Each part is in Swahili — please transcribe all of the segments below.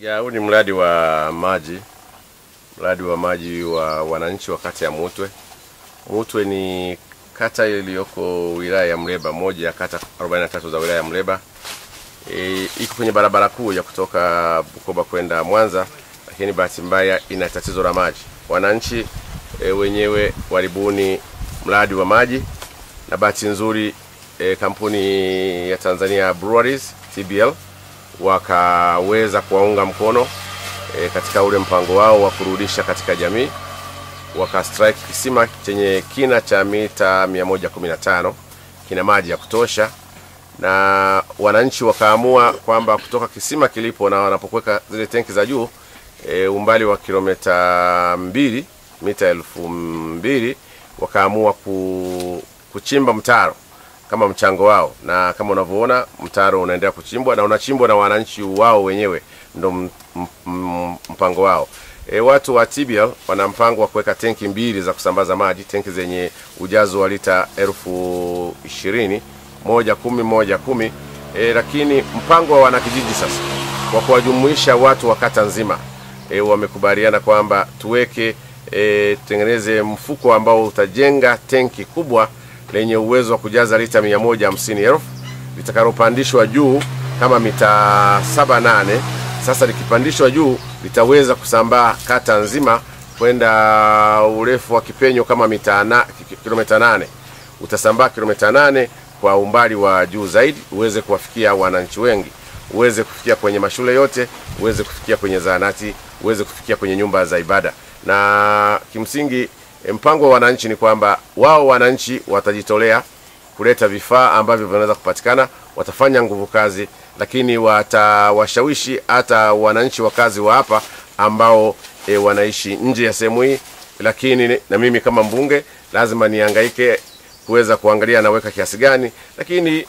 Ya, huu ni mradi wa maji, mradi wa maji wa wananchi wa kata ya Mutwe. Mutwe ni kata iliyoko wilaya ya Mleba, moja ya kata 43 za wilaya ya Mleba. E, iko kwenye barabara kuu ya kutoka Bukoba kwenda Mwanza, lakini bahati mbaya ina tatizo la maji. Wananchi e, wenyewe walibuni mradi wa maji na bahati nzuri e, kampuni ya Tanzania Breweries TBL wakaweza kuwaunga mkono e, katika ule mpango wao wa kurudisha katika jamii, waka strike kisima chenye kina cha mita 115 kina maji ya kutosha, na wananchi wakaamua kwamba kutoka kisima kilipo na wanapokuweka zile tenki za juu e, umbali wa kilomita mbili mita elfu mbili wakaamua ku, kuchimba mtaro kama mchango wao, na kama unavyoona mtaro unaendelea kuchimbwa na unachimbwa na wananchi wao wenyewe, ndo mpango wao. E, watu wa TBL wana mpango wa kuweka tenki mbili za kusambaza maji, tenki zenye ujazo wa lita elfu ishirini moja kumi moja kumi. E, lakini mpango wa wanakijiji sasa wa kuwajumuisha watu wa kata nzima e, wamekubaliana kwamba tuweke e, tengeneze mfuko ambao utajenga tenki kubwa lenye uwezo wa kujaza lita mia moja hamsini elfu litakalopandishwa juu kama mita saba nane. Sasa likipandishwa juu litaweza kusambaa kata nzima kwenda urefu wa kipenyo kama mita na, ki- kilomita nane. Utasambaa kilomita nane kwa umbali wa juu zaidi, uweze kuwafikia wananchi wengi, uweze kufikia kwenye mashule yote, uweze kufikia kwenye zahanati, uweze kufikia kwenye nyumba za ibada. Na kimsingi mpango wa wananchi ni kwamba wao wananchi watajitolea kuleta vifaa ambavyo vinaweza kupatikana, watafanya nguvu kazi, lakini watawashawishi hata wananchi wakazi wa hapa ambao e, wanaishi nje ya sehemu hii, lakini na mimi kama mbunge lazima niangaike kuweza kuangalia naweka kiasi gani, lakini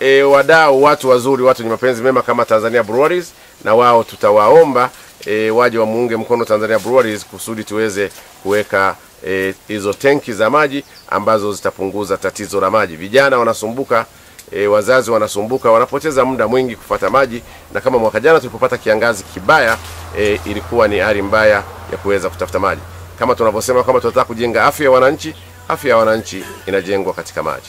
e, wadau, watu wazuri, watu wenye mapenzi mema kama Tanzania Breweries, na wao tutawaomba e, waje wamuunge mkono Tanzania Breweries kusudi tuweze kuweka e, hizo tenki za maji ambazo zitapunguza tatizo la maji. Vijana wanasumbuka e, wazazi wanasumbuka, wanapoteza muda mwingi kufata maji, na kama mwaka jana tulipopata kiangazi kibaya e, ilikuwa ni hali mbaya ya kuweza kutafuta maji. Kama tunavyosema kwamba tunataka kujenga afya ya wananchi, afya ya wananchi inajengwa katika maji.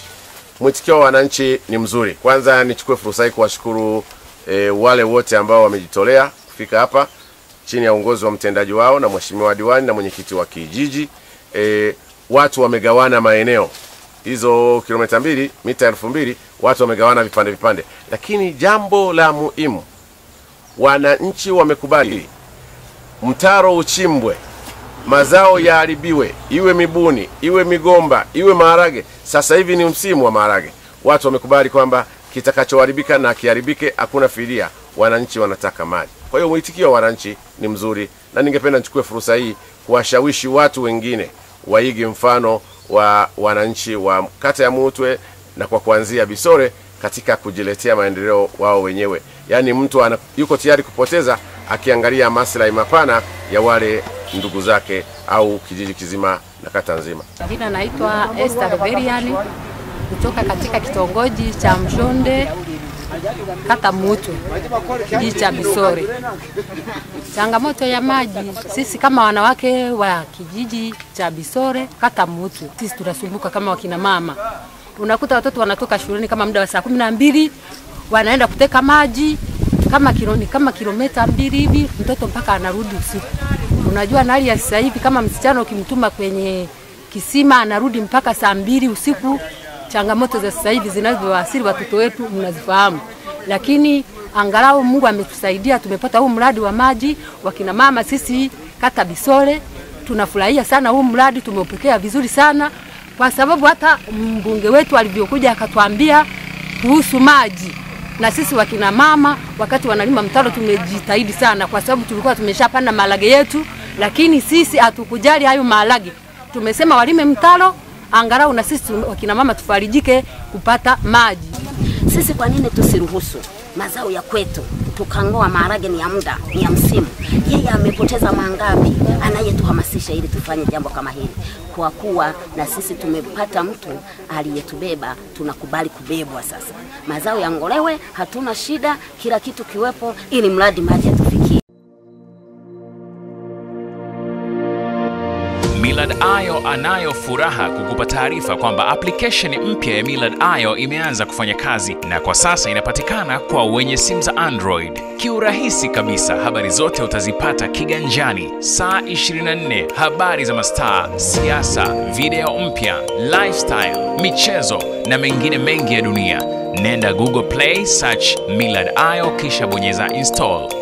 Mwitikio wa wananchi ni mzuri. Kwanza nichukue fursa hii kuwashukuru e, wale wote ambao wamejitolea kufika hapa chini ya uongozi wa mtendaji wao na mheshimiwa diwani na mwenyekiti wa kijiji. E, watu wamegawana maeneo hizo kilomita mbili mita elfu mbili watu wamegawana vipande vipande, lakini jambo la muhimu, wananchi wamekubali mtaro uchimbwe, mazao yaharibiwe, iwe mibuni, iwe migomba, iwe maharage. Sasa hivi ni msimu wa maharage, watu wamekubali kwamba kitakachoharibika na kiharibike, hakuna fidia. Wananchi wanataka maji. Kwa hiyo mwitikio wa wananchi ni mzuri, na ningependa nichukue fursa hii kuwashawishi watu wengine waige mfano wa wananchi wa kata ya Mutwe na kwa kuanzia Bisore katika kujiletea maendeleo wao wenyewe. Yaani mtu ana, yuko tayari kupoteza akiangalia maslahi mapana ya wale ndugu zake au kijiji kizima na kata nzima. Jina naitwa Esther Beriani kutoka katika kitongoji cha Mshonde kata Mutwe kijiji cha Bisore. Changamoto ya maji, sisi kama wanawake wa kijiji cha Bisore kata Mutwe, sisi tunasumbuka kama wakina mama. Unakuta watoto wanatoka shuleni kama muda wa saa kumi na mbili wanaenda kuteka maji kama kilo, kama kilomita mbili hivi, mtoto mpaka anarudi usiku. Unajua na hali ya sasa hivi, kama msichana ukimtuma kwenye kisima anarudi mpaka saa mbili usiku. Changamoto za sasa hivi zinazowaathiri watoto wetu mnazifahamu, lakini angalau Mungu ametusaidia, tumepata huu mradi wa maji. Wakina mama sisi kata Bisole tunafurahia sana huu mradi, tumeupokea vizuri sana, kwa sababu hata mbunge wetu alivyokuja akatuambia kuhusu maji na sisi wakina mama wakati wanalima mtaro tumejitahidi sana, kwa sababu tulikuwa tumeshapanda maharage yetu, lakini sisi hatukujali hayo maharage. Tumesema walime mtaro angalau na sisi wakina mama tufarijike kupata maji. Sisi kwa nini tusiruhusu mazao ya kwetu tukang'oa? Maharage ni ya muda, ni ya msimu. Yeye amepoteza mangapi anayetuhamasisha ili tufanye jambo kama hili? Kwa kuwa na sisi tumepata mtu aliyetubeba, tunakubali kubebwa. Sasa mazao yang'olewe, hatuna shida, kila kitu kiwepo, ili mradi maji yatufikie. Millard Ayo anayo furaha kukupa taarifa kwamba application mpya ya Millard Ayo imeanza kufanya kazi na kwa sasa inapatikana kwa wenye simu za Android. Kiurahisi kabisa, habari zote utazipata kiganjani saa 24, habari za mastaa, siasa, video mpya, lifestyle, michezo na mengine mengi ya dunia. Nenda Google Play, search Millard Ayo kisha bonyeza install.